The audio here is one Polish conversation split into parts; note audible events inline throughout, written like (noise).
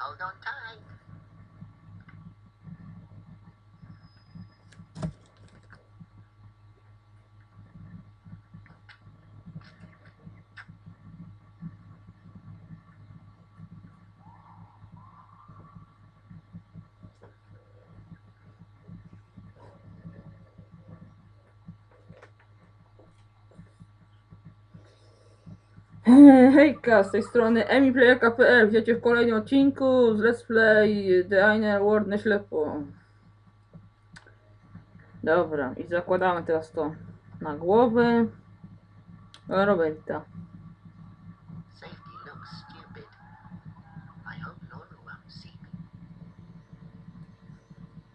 Hold on tight. (laughs) Hejka, z tej strony emiplayerka.pl. Widzicie w kolejnym odcinku z Let's Play The Inner World na ślepo. Dobra, i zakładamy teraz to na głowę Roberta.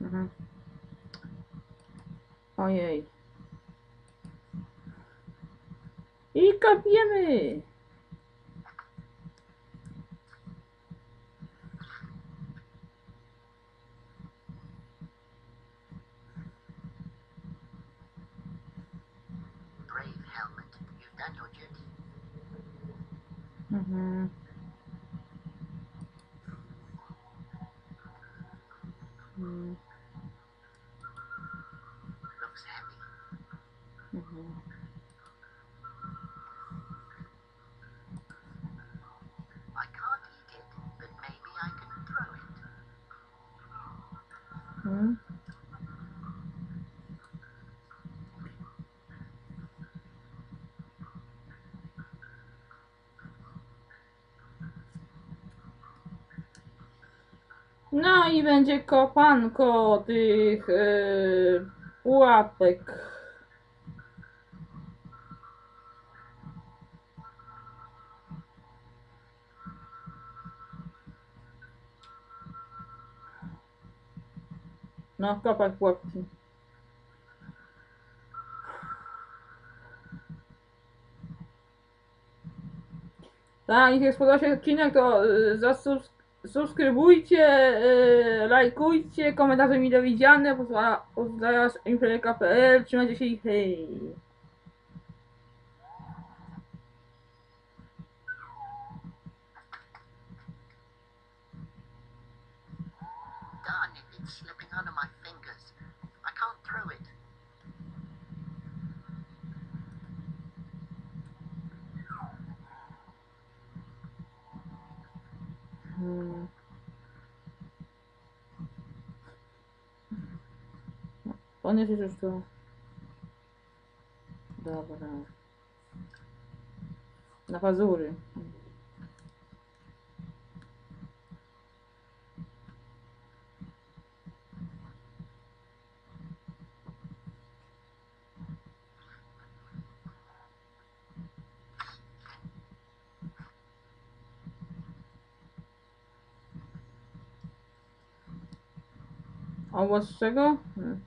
Mhm. Ojej. I kapiemy! sandwiches. Mm-hmm. I będzie kopanko tych yy, pułapek. No, kopać pułapki. Tak, jeśli spodobał się odcinek, to y, zasubs- subskrybujcie, y, lajkujcie, komentarze mi widziane, pozdrawiam impreka.pl, trzymajcie się i hej. Slipping out of my fingers. I can't throw it. Hmm. On jest już tu. Dobra. Na pazury. Owoc z czego? Hmm.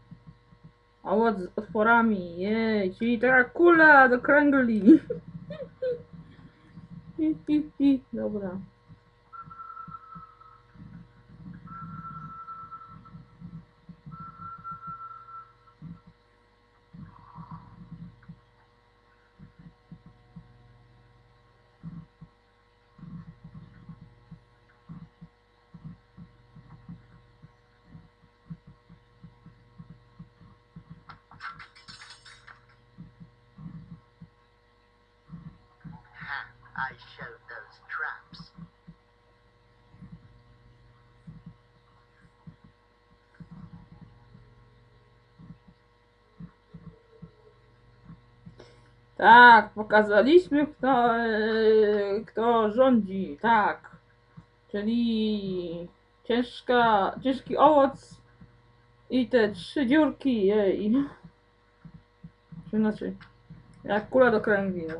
Owoc z otworami, jej, czyli taka kula do kręgli. (laughs) Dobra. I showed those traps. Tak, pokazaliśmy kto, kto rządzi, tak. Czyli ciężka, ciężki owoc i te trzy dziurki, jej. Czy Znaczy, jak kula do kręgli. No.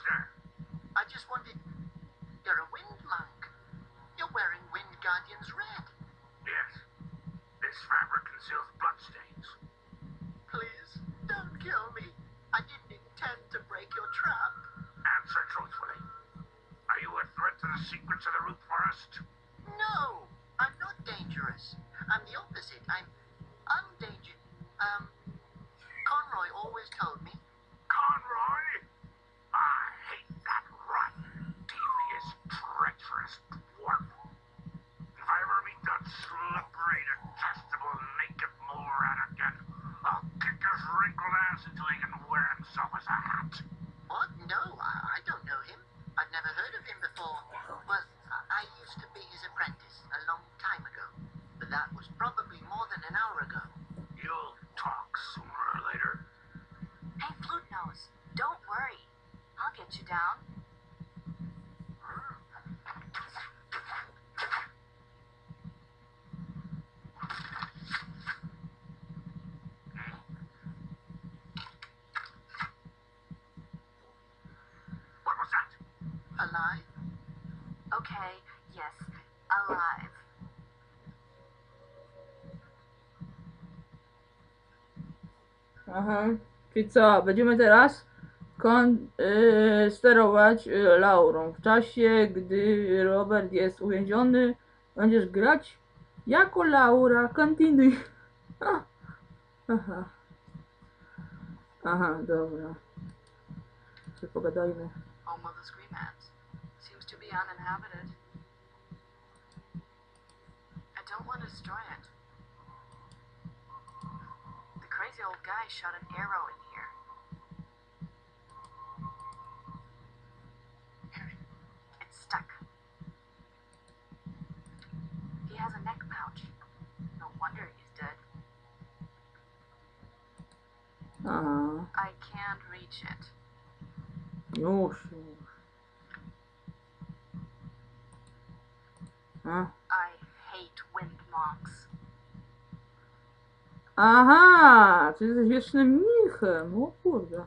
Who's? I just wondered. You're a wind monk. You're wearing Wind Guardian's red. Yes. This fabric conceals bloodstains. Please, don't kill me. I didn't intend to break your trap. Answer truthfully. Are you a threat to the secrets of the root forest? Don't worry. I'll get you down. What was that? Alive? Okay, yes, alive. Aha. Czyli co, będziemy teraz kon- y, sterować y, Laurą. W czasie, gdy Robert jest uwięziony, będziesz grać jako Laura. Kontynuuj. (laughs) Ah. Aha. Aha, dobra. Sobie pogadajmy. Home of the be uninhabited. Don't want to destroy it. The crazy old guy shot an arrow has a neck pouch. No wonder he's dead. Aww. I can't reach it. No, sure. Huh? I hate windmarks. Ага, ты известный Миха, ну куда?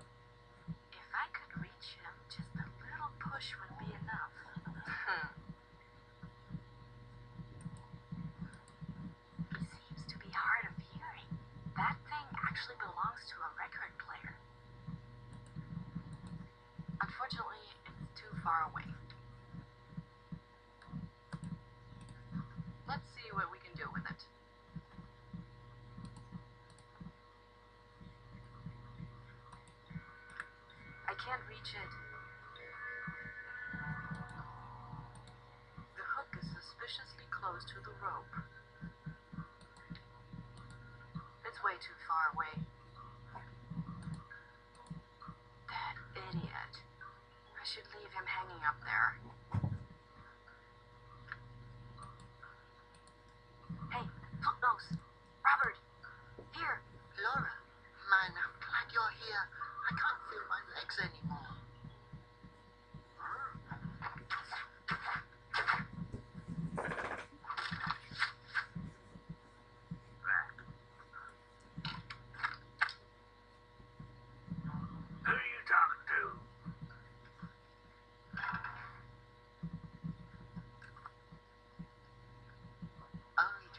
Actually to a record player. Unfortunately, it's too far away. Let's see what we can do with it. I can't reach it. The hook is suspiciously close to the rope. It's way too far away. That idiot. I should leave him hanging up there.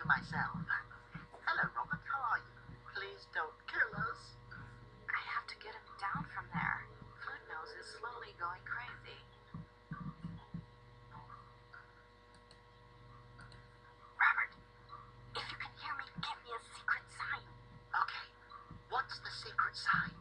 To myself. Hello, Robert. How are you? Please don't kill us. I have to get him down from there. Flute Nose is slowly going crazy. Robert, if you can hear me, give me a secret sign. Okay. What's the secret sign?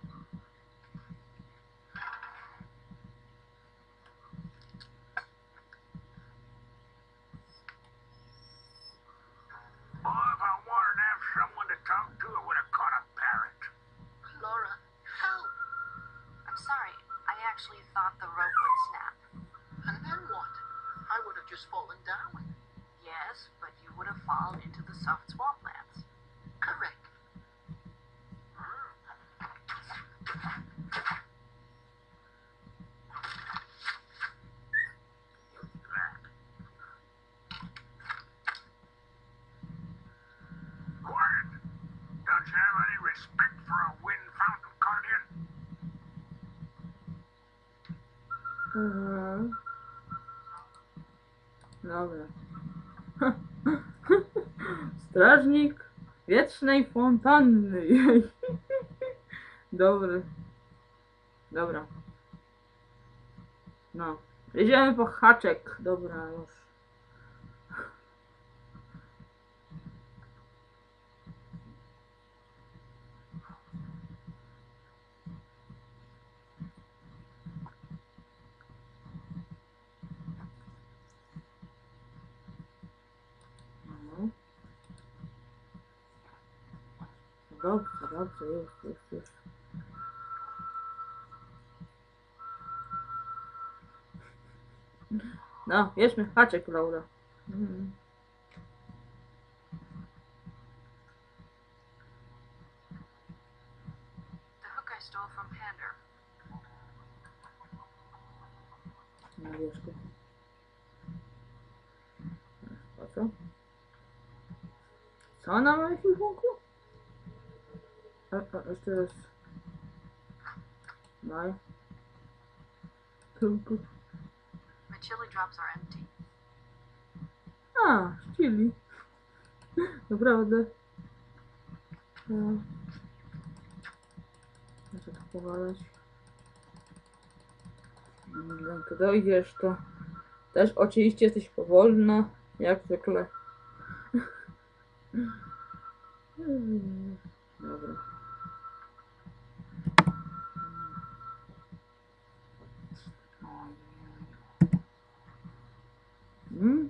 Boy, if I wanted to have someone to talk to, I would have caught a parrot. Laura, help! I'm sorry, I actually thought the rope would snap. And then what? I would have just fallen down. Yes, but you would have fallen into the soft swamplands. Correct. Quiet! Don't you (laughs) Strażnik wiecznej fontanny. (laughs) Dobry. Dobra. No. Jedziemy po haczek. Dobra, już. Раб, раб, заел, все, все. есть iesmi atsekraudā. Mm. Нарежку. Потом. Сана моя фигурка. A, a, jeszcze raz. Maj. Tylko. My chili drops are empty. A, chili. Naprawdę. No. Muszę to powalać. Jak to dojdziesz, to też oczywiście jesteś powolna, jak zwykle. (laughs) Dobra. Hmm?